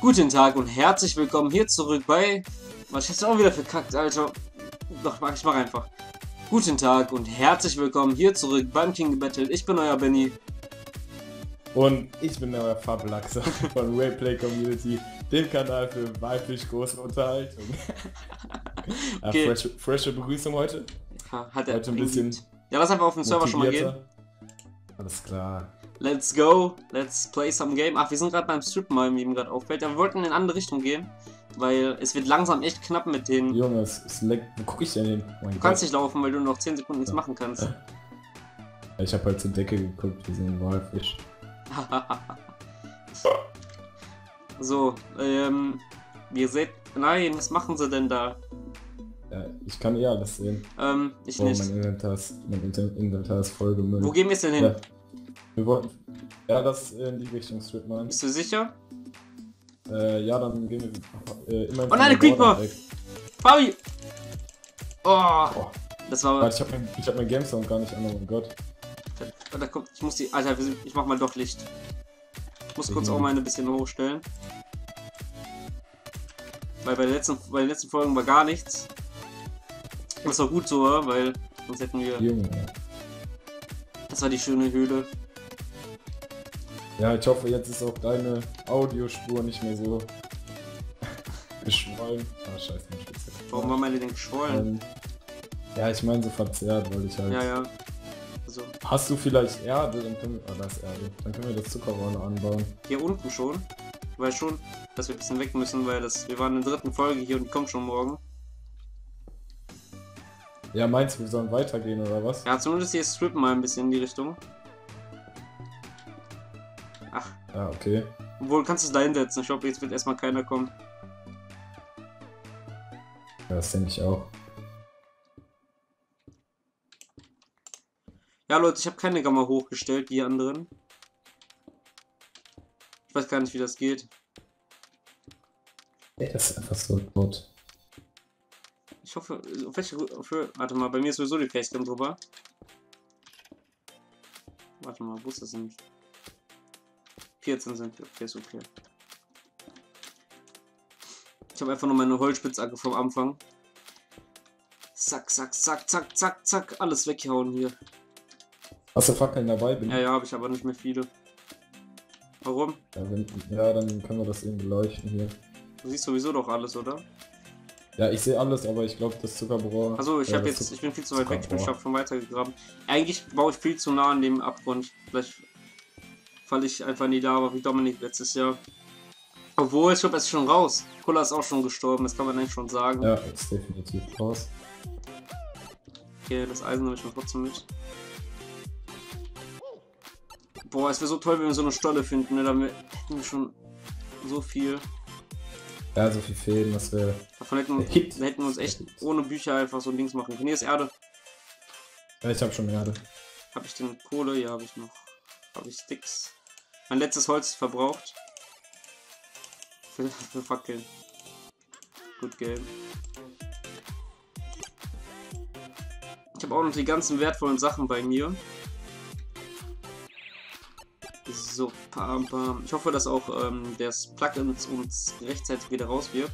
Guten Tag und herzlich willkommen hier zurück bei. Was ich jetzt auch wieder verkackt, Alter. Doch, ich mach einfach. Guten Tag und herzlich willkommen hier zurück beim King Battle. Ich bin euer Benny. Und ich bin euer Fabelaxer von Rayplay Community, dem Kanal für weiblich große Unterhaltung. Okay. ja, frische, frische Begrüßung heute. Ha, Hat er Heute ein bisschen Ja, lass einfach auf den Server schon mal gehen. Alles klar. Let's go, let's play some game. Ach, wir sind gerade beim Strip Mall, wie ihm gerade auffällt. Ja, wir wollten in eine andere Richtung gehen, weil es wird langsam echt knapp mit den. Junge, es, es leckt. Wo guck ich denn hin? Oh mein Du kannst Gott. nicht laufen, weil du noch 10 Sekunden nichts Ja. machen kannst. Ich habe halt zur Decke geguckt, wie so ein Walfisch. so, ähm, ihr seht. Nein, was machen sie denn da? Ja, ich kann eh alles sehen. Ähm, ich Oh, nicht. mein Inventar ist, mein Inventar ist voll gemüllt. Wo gehen wir jetzt denn hin? Ja. Wir wollten. Ja, das in die Richtung Strip Mall. Bist du sicher? Äh, ja, dann gehen wir äh, immer Oh nein, der Creeper! Fabi! Oh, Oh, das war. warte, ich hab mein, ich hab mein Game Sound gar nicht an, oh mein Gott. Da kommt, ich muss die. Alter, ich mach mal doch Licht. Ich muss kurz Mhm. auch meine bisschen hochstellen. Weil bei den letzten, bei den letzten Folgen war gar nichts. Das war gut so, weil sonst hätten wir. Junge. Das war die schöne Höhle. Ja, ich hoffe, jetzt ist auch deine Audiospur nicht mehr so geschwollen. Ah, scheiße, mein Spitze. Warum war meine denn geschwollen? Ähm, ja, ich meine so verzerrt, weil ich halt. Ja, ja. Also, Hast du vielleicht Erde? Dann können wir. Ah, da ist Erde. Dann können wir das Zuckerrohr noch anbauen. hier unten schon. Ich weiß schon, dass wir ein bisschen weg müssen, weil das. Wir waren in der dritten Folge hier und kommt schon morgen. Ja, meinst du, wir sollen weitergehen oder was? Ja, zumindest hier strippen mal ein bisschen in die Richtung. Ja, okay. obwohl kannst du es da hinsetzen. Ich glaube, jetzt wird erstmal keiner kommen. Ja, das denke ich auch. Ja, Leute, ich habe keine Gamma hochgestellt, die anderen. Ich weiß gar nicht, wie das geht. Ey, das ist einfach so tot. Ich hoffe, auf welche. Auf, warte mal, bei mir ist sowieso die Facecam drüber. Warte mal, wo ist das denn? 14 sind wir. Okay, ist okay. Ich habe einfach nur meine Holzspitzacke vom Anfang. Zack, zack, zack, zack, zack, zack. Alles weggehauen hier. Hast du Fackeln dabei? Bin Ja, ja, habe ich aber nicht mehr viele. Warum? Ja, wenn, ja, dann können wir das eben beleuchten hier. Du siehst sowieso doch alles, oder? Ja, ich sehe alles, aber ich glaube, das Zuckerrohr. Also ich äh, habe jetzt, ich bin viel zu weit weg, ich bin schon weitergegraben. Eigentlich baue ich viel zu nah an dem Abgrund. Vielleicht falle ich einfach in die Lava wie Dominik letztes Jahr. Obwohl, ich glaube, es ist schon raus. Kulla ist auch schon gestorben, das kann man eigentlich schon sagen. Ja, ist definitiv raus. Okay, das Eisen nehme ich mal trotzdem mit. Boah, es wäre so toll, wenn wir so eine Stolle finden, ne? Dann hätten wir schon so viel. Ja, so viel Fäden, das wäre. Davon hätten, wir- hätten wir uns echt ohne Bücher einfach so ein Dings machen können. Hier ist Erde. Ja, ich habe schon Erde. Habe ich denn Kohle? Ja, habe ich noch. Habe ich Sticks. Mein letztes Holz verbraucht. Für, für Fackeln. Gut Game. Ich habe auch noch die ganzen wertvollen Sachen bei mir. So, pam, pam. Ich hoffe, dass auch ähm, das Plugin uns rechtzeitig wieder rauswirft.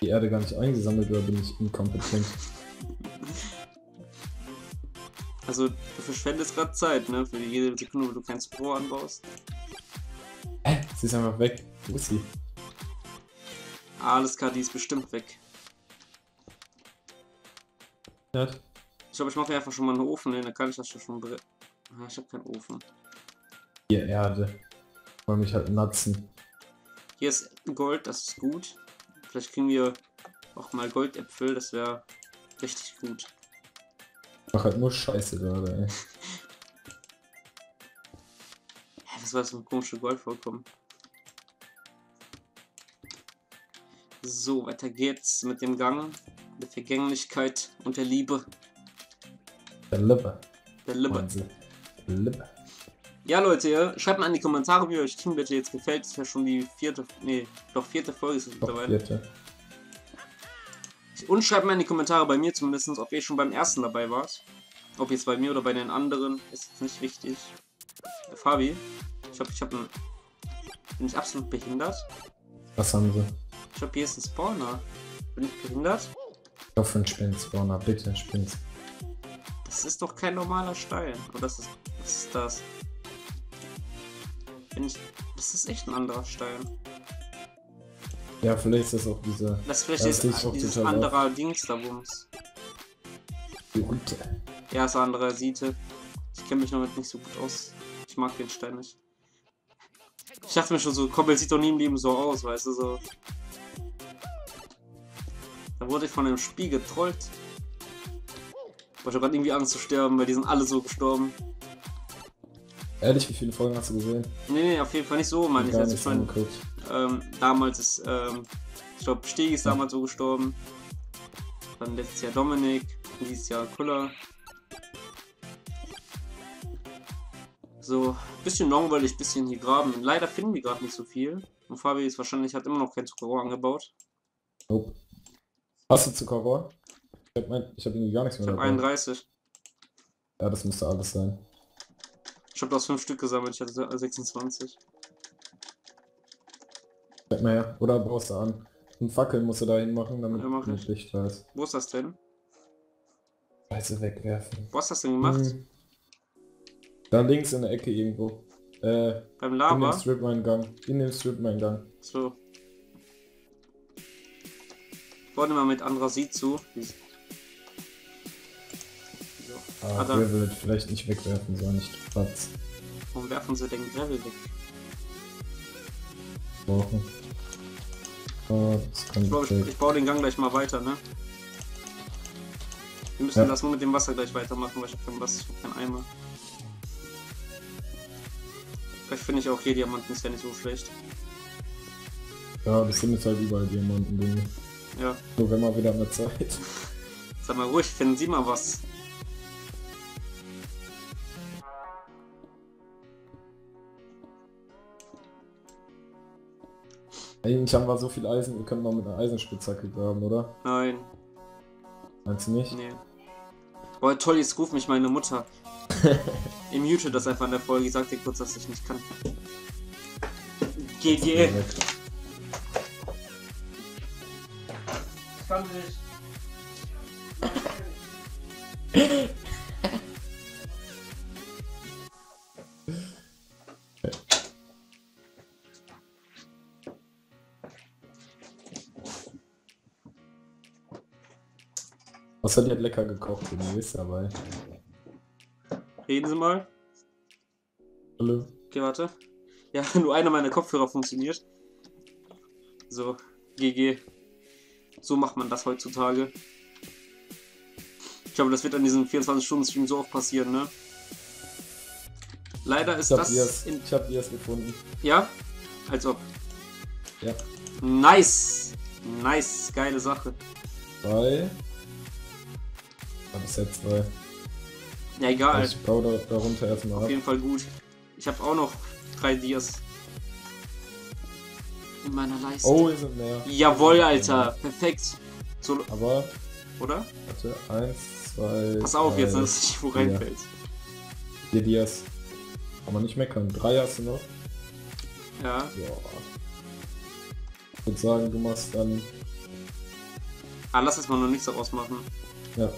Die Erde gar nicht eingesammelt oder bin ich inkompetent? Also, du verschwendest gerade Zeit, ne? Für jede Sekunde, wo du kein Spro anbaust. Hä? Sie ist einfach weg. Wo ist sie? Alles klar, die ist bestimmt weg. Ja. Ich glaube, ich mache einfach schon mal einen Ofen hin, dann kann ich das schon Ah, ich habe keinen Ofen. Hier, Erde. Ich wollte mich halt natzen. Hier ist Gold, das ist gut. Vielleicht kriegen wir auch mal Goldäpfel, das wäre richtig gut. Mach halt nur Scheiße gerade, ey. Hä, was war das für ein komisches Gold vorkommen? So, weiter geht's mit dem Gang, der Vergänglichkeit und der Liebe. Der Lippe. Der. Der Lippe. Ja, Leute, schreibt mal in die Kommentare, wie euch Team bitte jetzt gefällt. Das ist ja schon die vierte, nee, doch vierte Folge ist es mittlerweile. vierte. Und schreibt mal in die Kommentare bei mir zumindest, ob ihr schon beim ersten dabei wart. Ob jetzt bei mir oder bei den anderen, ist jetzt nicht wichtig. Äh, Fabi, ich hab, ich hab ein. Bin ich absolut behindert? Was haben sie? Ich glaube, hier ist ein Spawner. Bin ich behindert? Doch ein Spinnspawner, bitte, Spinns. Das ist doch kein normaler Stein. Oder das ist, was ist das? Bin ich, das ist echt ein anderer Stein. Ja, vielleicht ist das auch diese Das ist vielleicht das dieses, sieht auch dieses andere Dings da Bums. Route. Ja, ist eine andere Siete. Ich kenne mich damit nicht so gut aus. Ich mag den Stein nicht. Ich dachte mir schon so, Koppel sieht doch nie im Leben so aus, weißt du, so. Da wurde ich von einem Spiel getrollt. Ich hatte gerade irgendwie Angst zu sterben, weil die sind alle so gestorben. Ehrlich, wie viele Folgen hast du gesehen? Nee, nee, auf jeden Fall nicht so, meine ich. Gar nicht ich meine. Ähm, damals ist, ähm, ich glaube, Stegi ist damals so gestorben. Dann letztes Jahr Dominik, dieses Jahr Kuller. So, bisschen langweilig, bisschen hier graben. Leider finden wir gerade nicht so viel. Und Fabi ist wahrscheinlich, hat immer noch kein Zuckerrohr angebaut. Nope. Hast du Zuckerrohr? Ich hab, mein, ich hab irgendwie gar nichts Ich mehr habe dabei. 31. Ja, das müsste alles sein. Ich habe das 5 Stück gesammelt, ich hatte 26. Sag mal her. Oder baust du an. Ein Fackel musst du da hinmachen, damit Ja, mach nicht ich. Licht da ist. Wo ist das denn? Scheiße wegwerfen. Wo hast du das denn gemacht? Hm. Da links in der Ecke irgendwo. Äh, Beim in dem Lava? Strip-Eingang. In dem Strip-Eingang. So. Baue mal mit Andrasit zu. So. Ah, Ah, Gravel vielleicht nicht wegwerfen, sondern nicht Platz Warum werfen sie den Gravel weg? Brauchen. Ah, das kann Ich, glaub, ich, ich baue den Gang gleich mal weiter, ne? Wir müssen Ja. das nur mit dem Wasser gleich weitermachen, weil ich habe kein Wasser, ich hab keinen Eimer. Vielleicht finde ich auch hier Diamanten, ist ja nicht so schlecht. Ja, das sind jetzt halt überall Diamanten, Dinge. Ja, So, wenn mal wieder eine Zeit. sag mal ruhig, finden Sie mal was. Eigentlich haben wir so viel Eisen, wir können mal mit einer Eisenspitzhacke graben, oder? Nein, Meinst du nicht? nee. Boah, toll, jetzt ruft mich meine Mutter. Ich mute das einfach in der Folge, ich sag dir kurz, dass ich nicht kann. GG. Weg. Ich kann nicht. Außer die hat lecker gekocht, die ist dabei. Reden Sie mal. Hallo? Okay, warte. Ja, nur einer meiner Kopfhörer funktioniert. So, GG. So macht man das heutzutage. Ich glaube, das wird an diesem 24-Stunden-Stream so oft passieren, ne? Leider ist Ich das in. ich hab Dias gefunden. Ja? Als ob. Ja. Nice! Nice, geile Sache. Zwei. Ah, bis jetzt zwei. Ja, egal. Ich baue da, darunter erstmal Auf ab. jeden Fall gut. Ich habe auch noch drei Dias. In meiner Leiste. Oh, hier sind mehr. Jawohl, Alter. Perfekt. So, Aber, oder? warte, eins, zwei. Pass auf drei, jetzt, dass es nicht wo reinfällt. Vier Dias. Kann man nicht meckern. Drei hast du noch? Ja. Ja. Ich würde sagen, du machst dann. Ah, lass es mal noch nichts daraus machen. Ja.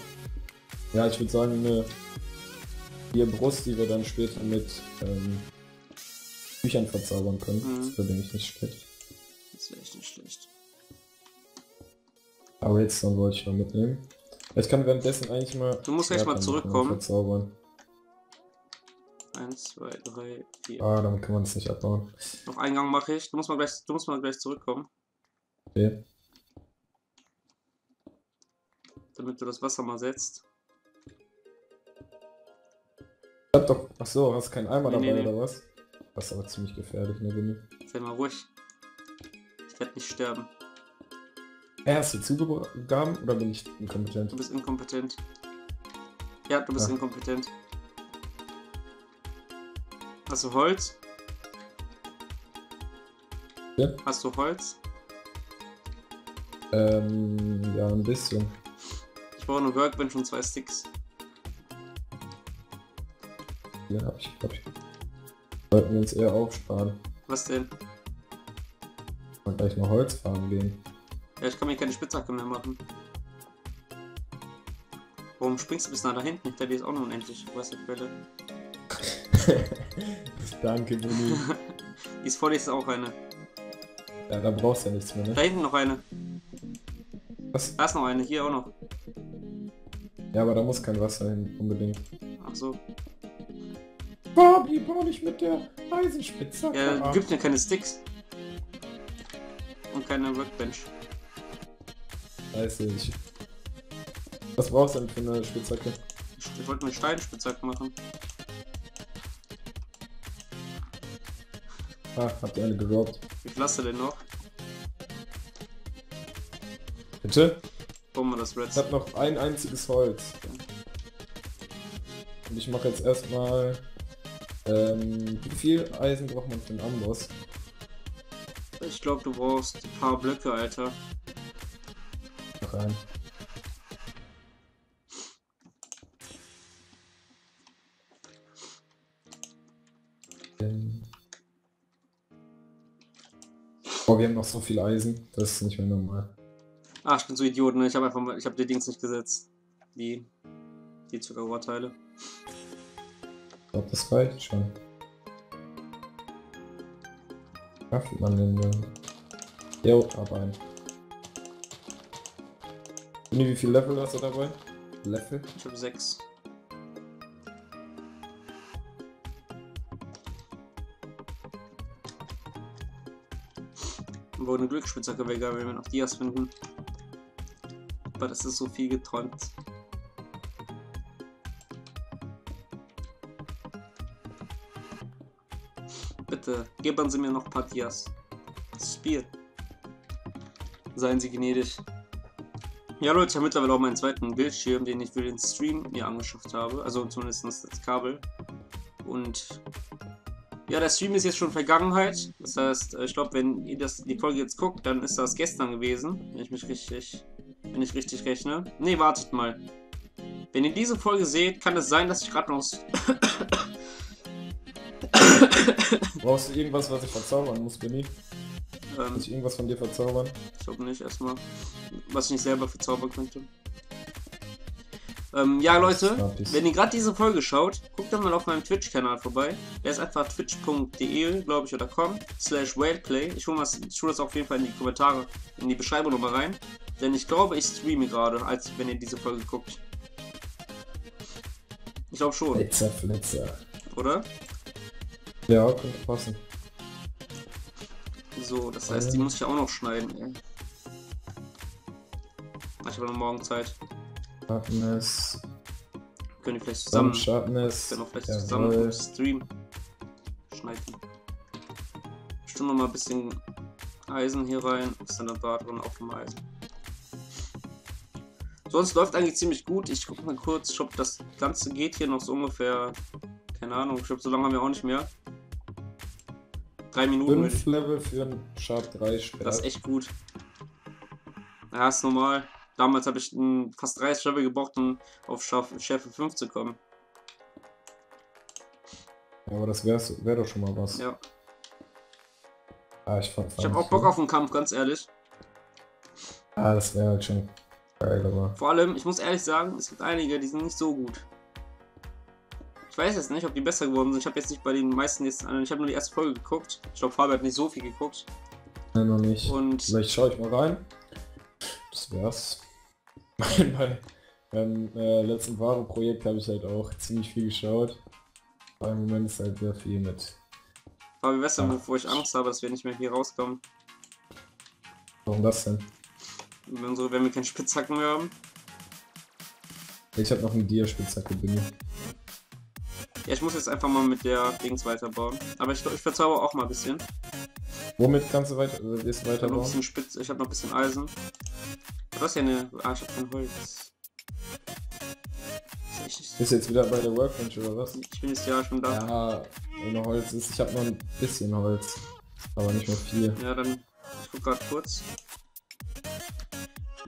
Ja, ich würde sagen, eine vier Brust, die wir dann später mit ähm, Büchern verzaubern können. Mhm. Das wäre nämlich nicht schlecht. Das wäre echt nicht schlecht. Aber jetzt dann wollte ich noch mitnehmen. Ich kann währenddessen eigentlich mal. Du musst gleich mal zurückkommen. Verzaubern. Eins, zwei, drei, vier. Ah, damit kann man es nicht abbauen. Noch einen Gang mache ich. Du musst mal gleich, du musst mal gleich zurückkommen, Okay. damit du das Wasser mal setzt. Ach so, hast keinen Eimer Nee, dabei nee, nee. oder was? Das ist aber ziemlich gefährlich, ne, Winnie? Sei mal ruhig. Ich werde nicht sterben. Äh, hast du zugegaben oder bin ich inkompetent? Du bist inkompetent. Ja, du bist Ja. inkompetent. Hast du Holz? Ja. Hast du Holz? Ähm, ja, ein bisschen. Ich brauche eine Workbench und zwei Sticks. Ja, hab ich, hab ich. Sollten wir uns eher aufsparen. Was denn? Mal gleich noch Holz farmen gehen. Ja, ich kann mir keine Spitzhacke mehr machen. Warum springst du bis nach da hinten? Da ist auch noch unendlich Wasserquelle. Danke, Bunny. Die ist vor dir ist auch eine. ja, da brauchst du ja nichts mehr, Da ne? hinten noch eine. Was? Da ist noch eine, hier auch noch. Ja, aber da muss kein Wasser hin, unbedingt. Ach so. Barbie, bau nicht mit der Eisenspitzhacke Ja, gibt mir keine Sticks. Und keine Workbench. Weiß ich. Was brauchst du denn für eine Spitzhacke? Ich, ich wollte eine Steinspitzhacke machen. Ah, habt ihr eine gerobbt? Wie viel hast du denn noch? Bitte? Bauen wir das Ich Reds. hab noch ein einziges Holz. Und ich mache jetzt erstmal. Ähm, wie viel Eisen braucht man für einen Amboss? Ich glaube, du brauchst ein paar Blöcke, Alter. Noch rein. Ähm. Oh, wir haben noch so viel Eisen. Das ist nicht mehr normal. Ah, ich bin so Idiot, ne? Ich habe einfach mal, ich habe die Dings nicht gesetzt. Die, die Zuckerrohrteile. Glaube, das reicht schon. Schafft man den denn? Jo, ab ein. Uni, wie viel Level hast du dabei? Level? Ich habe sechs. Wo eine Glücksspitzhacke wäre, wenn wir noch Dias finden. Aber das ist so viel geträumt. Bitte, geben Sie mir noch ein paar Dias. Das Spiel. Seien Sie gnädig. Ja Leute, ich habe mittlerweile auch meinen zweiten Bildschirm, den ich für den Stream mir angeschafft habe. Also zumindest das Kabel. Und ja, der Stream ist jetzt schon Vergangenheit. Das heißt, ich glaube, wenn ihr das, die Folge jetzt guckt, dann ist das gestern gewesen. Wenn ich mich richtig, wenn ich richtig rechne. Ne, wartet mal. Wenn ihr diese Folge seht, kann es sein, dass ich gerade noch... Brauchst du irgendwas, was ich verzaubern muss, Benny? ähm, Muss ich irgendwas von dir verzaubern? Ich glaube nicht, erstmal. Was ich nicht selber verzaubern könnte. Ähm, ja, Leute, wenn ihr gerade diese Folge schaut, guckt doch mal auf meinem Twitch-Kanal vorbei. Der ist einfach twitch.de, glaube ich, oder com, slash whaleplay. Ich hole das, ich hol das auf jeden Fall in die Kommentare, in die Beschreibung nochmal rein. Denn ich glaube, ich streame gerade, als wenn ihr diese Folge guckt. Ich glaube schon, Flitzer, Flitzer. oder? Ja, könnte passen. So, das heißt, die muss ich auch noch schneiden, ey. Ich habe noch morgen Zeit. Sharpness. Können die vielleicht zusammen. Sharpness. Dann auch vielleicht Jawohl. zusammen im Stream schneiden. Bestimmt noch mal ein bisschen Eisen hier rein. Ist dann da drin auch vom Eisen. Sonst läuft eigentlich ziemlich gut. Ich gucke mal kurz, ich glaube, das Ganze geht hier noch so ungefähr. Keine Ahnung, ich glaube, so lange haben wir auch nicht mehr. Drei Minuten. 5 Level für ein Sharp 3 Schwert. Das ist echt gut. Ja, ist normal. Damals habe ich mm, fast 30 Level gebraucht, um auf Schärfe Schärfe 5 zu kommen. Ja, aber das wär's, wär doch schon mal was. Ja. Ah, ich fand Ich habe auch Bock auf einen Kampf, ganz ehrlich. Ah, das wäre halt schon geil, aber. Vor allem, ich muss ehrlich sagen, es gibt einige, die sind nicht so gut. Ich weiß jetzt nicht, ob die besser geworden sind. Ich habe jetzt nicht bei den meisten jetzt. Ich habe nur die erste Folge geguckt. Ich glaube, Fabi hat nicht so viel geguckt. Nein, noch nicht. Und Vielleicht schaue ich mal rein. Das wär's. bei, bei, beim äh, letzten Ware-Projekt habe ich halt auch ziemlich viel geschaut. Aber im Moment ist halt sehr viel mit. Fabi weiß ja, Ja. bevor ich Angst habe, dass wir nicht mehr hier rauskommen. Warum das denn? Wenn, unsere, wenn wir keine Spitzhacken mehr haben. Ich habe noch eine Dia-Spitzhacke, bin ich. Ja, ich muss jetzt einfach mal mit der Dings weiterbauen. Aber ich, ich verzauber auch mal ein bisschen. Womit kannst du weiter, äh, willst du Ich habe noch ein weiterbauen? bisschen Spitz, ich habe noch ein bisschen Eisen. Du hast ja eine. Ah, ich habe kein Holz. Bist du jetzt wieder bei der Workbench oder was? Ich bin jetzt ja schon da. Ja, ohne Holz ist. Ich habe noch ein bisschen Holz. Aber nicht mehr viel. Ja, dann. Ich guck gerade kurz.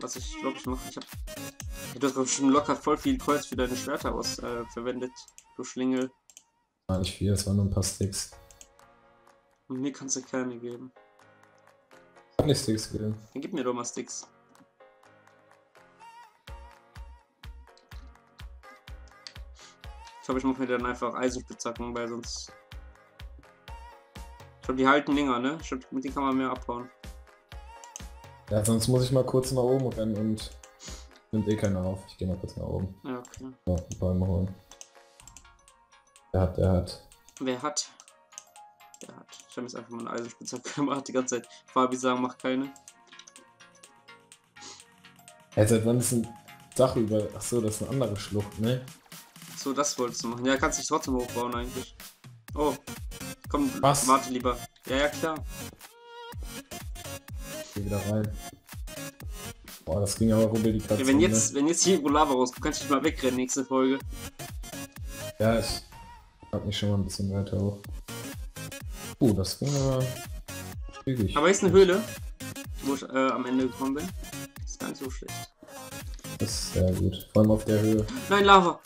Was ich glaube ich mache. Ich hab. Du hast schon locker voll viel Holz für deine Schwerter aus äh, verwendet. Du Schlingel. War nicht viel, es waren nur ein paar Sticks. Und mir kannst du keine geben. nicht Sticks geben. Dann gib mir doch mal Sticks. Ich glaube, ich muss mir dann einfach Eisenspitzhacken, weil sonst... Ich glaube, die halten länger, ne? Ich glaube, mit denen kann man mehr abhauen. Ja, sonst muss ich mal kurz nach oben rennen und nimmt eh keiner auf. Ich gehe mal kurz nach oben. Ja, okay. Ja, mal holen. Der hat, der hat. Wer hat? Wer hat? Ich habe jetzt einfach mal eine Eisenspitzhacke gemacht die ganze Zeit. Fabi sagen, mach keine. Ja, seit wann ist ein Dach über. Achso, das ist eine andere Schlucht, ne? So, das wolltest du machen. Ja, kannst dich trotzdem hochbauen eigentlich. Oh. Komm, Was? warte lieber. Ja, ja, klar. Ich geh wieder rein. Boah, das ging aber rubbel die Katze. Ja, wenn ne? jetzt, wenn jetzt hier irgendwo Lava rauskommt, kannst du dich mal wegrennen nächste Folge. Ja, ich hab mich schon mal ein bisschen weiter hoch. Uh, das ging aber zügig. Aber ist eine Höhle, wo ich äh, am Ende gekommen bin. Ist gar nicht so schlecht. Das ist sehr gut. Vor allem auf der Höhe. Nein, Lava!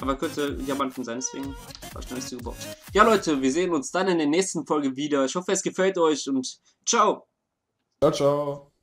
Aber könnte Diamanten sein, deswegen war ich noch nicht so gebaut. Ja, Leute, wir sehen uns dann in der nächsten Folge wieder. Ich hoffe, es gefällt euch und ciao! Ciao, ciao.